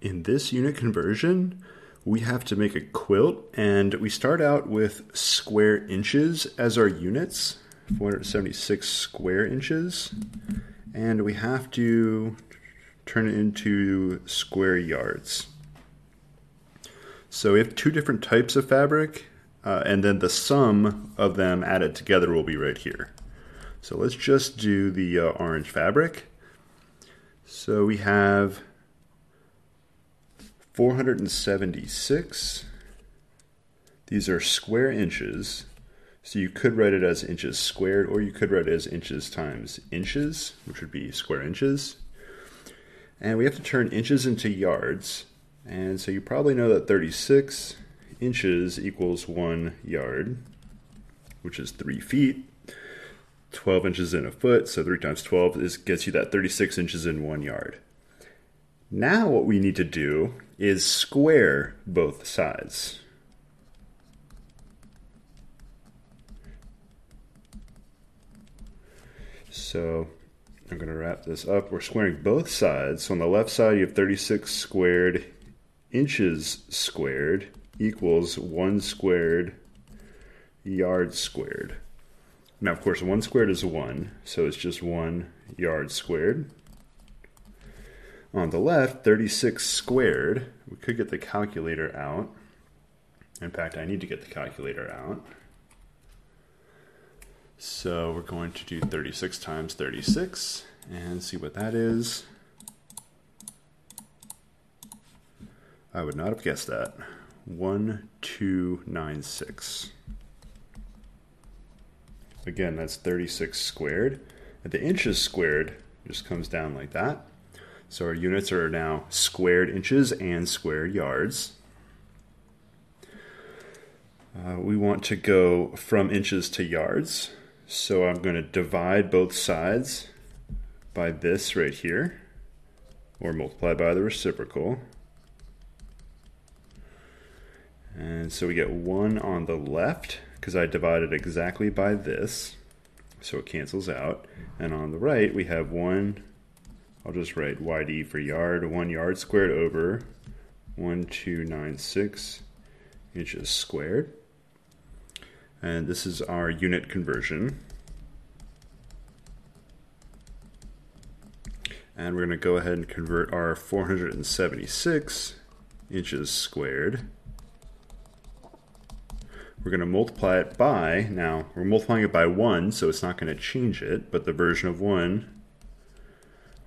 in this unit conversion, we have to make a quilt, and we start out with square inches as our units, 476 square inches, and we have to turn it into square yards. So we have two different types of fabric, uh, and then the sum of them added together will be right here. So let's just do the uh, orange fabric. So we have 476. These are square inches. So you could write it as inches squared, or you could write it as inches times inches, which would be square inches. And we have to turn inches into yards. And so you probably know that 36 inches equals one yard, which is three feet. 12 inches in a foot, so 3 times 12 is, gets you that 36 inches in one yard. Now what we need to do is square both sides. So I'm going to wrap this up. We're squaring both sides. So on the left side, you have 36 squared inches squared equals 1 squared yard squared. Now, of course, 1 squared is 1, so it's just 1 yard squared. On the left, 36 squared, we could get the calculator out. In fact, I need to get the calculator out. So we're going to do 36 times 36 and see what that is. I would not have guessed that. 1296. Again, that's 36 squared. The inches squared just comes down like that. So our units are now squared inches and squared yards. Uh, we want to go from inches to yards. So I'm going to divide both sides by this right here, or multiply by the reciprocal. And so we get 1 on the left, because I divided exactly by this, so it cancels out. And on the right, we have 1 I'll just write YD for yard, one yard squared over 1296 inches squared. And this is our unit conversion. And we're going to go ahead and convert our 476 inches squared. We're going to multiply it by, now we're multiplying it by 1, so it's not going to change it, but the version of 1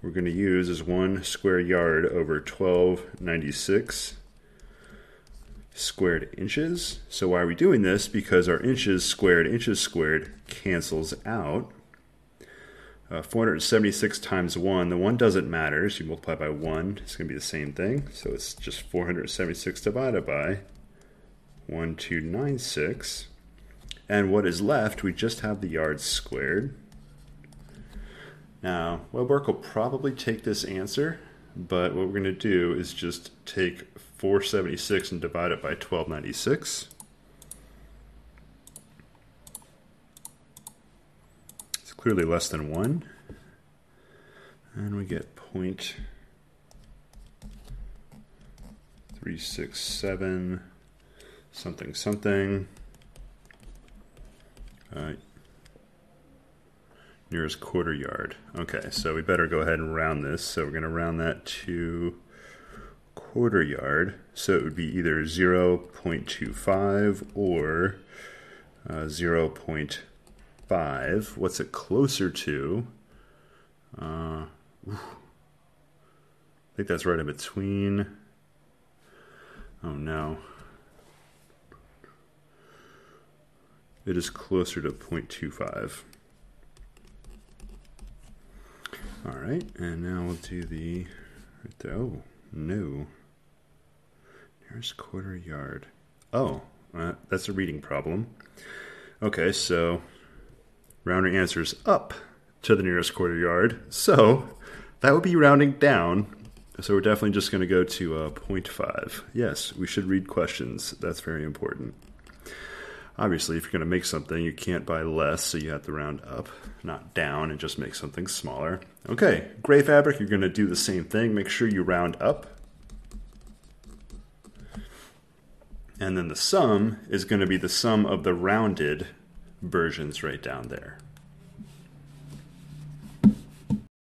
we're going to use is 1 square yard over 1296 squared inches. So why are we doing this? Because our inches squared, inches squared cancels out. Uh, 476 times 1, the 1 doesn't matter, so you multiply by 1, it's going to be the same thing. So it's just 476 divided by 1296. And what is left, we just have the yards squared. Now, WebWork will probably take this answer, but what we're going to do is just take 476 and divide it by 1296. It's clearly less than 1. And we get point three six seven something something. Uh, nearest quarter yard. Okay, so we better go ahead and round this. So we're going to round that to quarter yard. So it would be either 0.25 or uh, 0.5. What's it closer to? Uh, I think that's right in between. Oh no. It is closer to 0.25. All right, and now we'll do the, oh, no. Nearest quarter yard. Oh, uh, that's a reading problem. Okay, so rounding answers up to the nearest quarter yard. So that would be rounding down. So we're definitely just going to go to uh, 0.5. Yes, we should read questions. That's very important Obviously, if you're going to make something, you can't buy less, so you have to round up, not down, and just make something smaller. Okay, gray fabric, you're going to do the same thing. Make sure you round up. And then the sum is going to be the sum of the rounded versions right down there.